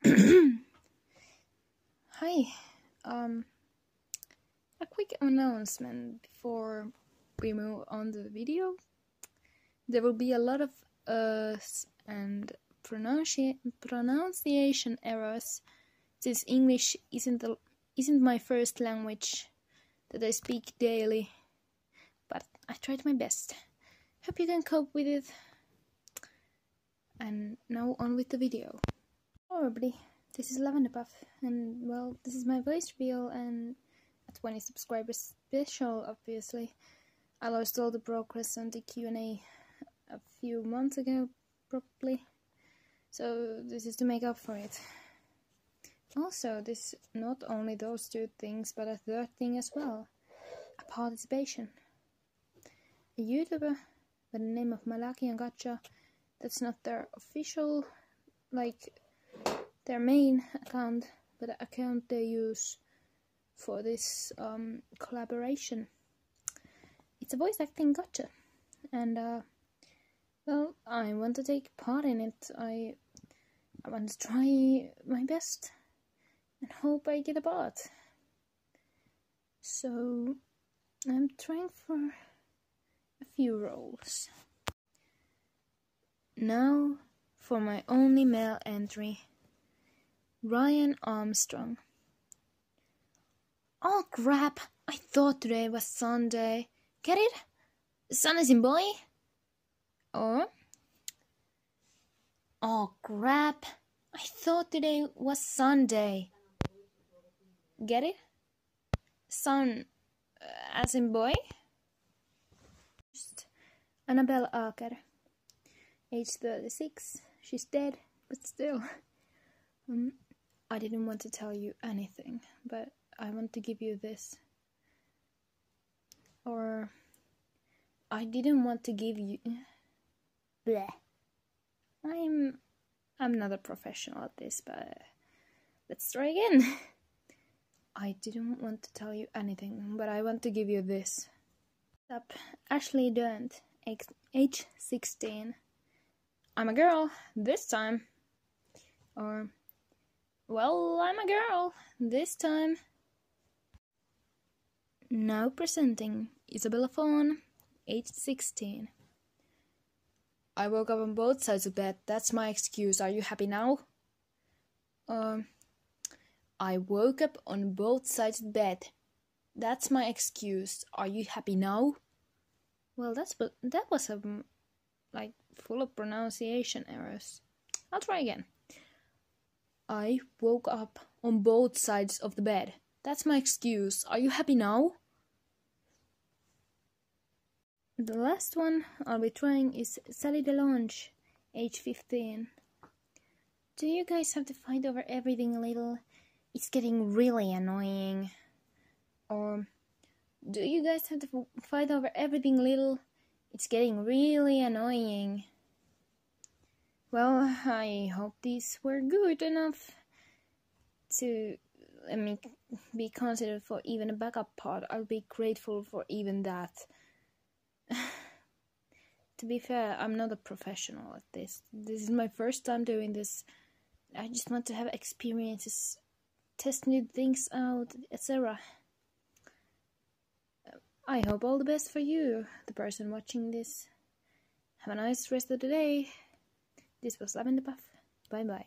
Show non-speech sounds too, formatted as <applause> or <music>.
<clears throat> Hi. Um, a quick announcement before we move on to the video. There will be a lot of uhs and pronunci- pronunciation errors since English isn't the, isn't my first language that I speak daily. But I tried my best. Hope you can cope with it. And now on with the video. Hello everybody, this is Lavender Puff, and well, this is my voice reveal and a 20 subscribers special, obviously. I lost all the progress on the Q&A a few months ago, probably. So this is to make up for it. Also, this not only those two things, but a third thing as well. A participation. A YouTuber by the name of Malakian Gacha, that's not their official, like, their main account, but the account they use for this um, collaboration. It's a voice acting Gacha, and uh, well, I want to take part in it. I I want to try my best and hope I get a part. So I'm trying for a few roles. Now for my only male entry. Ryan Armstrong. Oh crap! I thought today was Sunday. Get it? Sun is in boy? Or? Oh crap! I thought today was Sunday. Get it? Sun uh, as in boy? Annabelle Aker. Age 36. She's dead, but still. <laughs> Um, I didn't want to tell you anything, but I want to give you this. Or I didn't want to give you bleh. I'm I'm not a professional at this, but let's try again. <laughs> I didn't want to tell you anything, but I want to give you this. Up Ashley Durant, age 16. I'm a girl this time. Or well, I'm a girl this time. Now presenting Isabella Fawn, age 16. I woke up on both sides of bed. That's my excuse. Are you happy now? Um, I woke up on both sides of bed. That's my excuse. Are you happy now? Well, that's but that was a like full of pronunciation errors. I'll try again. I woke up on both sides of the bed. That's my excuse. Are you happy now? The last one I'll be trying is Sally DeLonge, age 15. Do you guys have to fight over everything a little? It's getting really annoying. Or do you guys have to fight over everything little? It's getting really annoying. Well, I hope these were good enough to let me be considered for even a backup part. I'll be grateful for even that. <sighs> to be fair, I'm not a professional at this. This is my first time doing this. I just want to have experiences, test new things out, etc. I hope all the best for you, the person watching this. Have a nice rest of the day. This was Lavender Puff. Bye bye.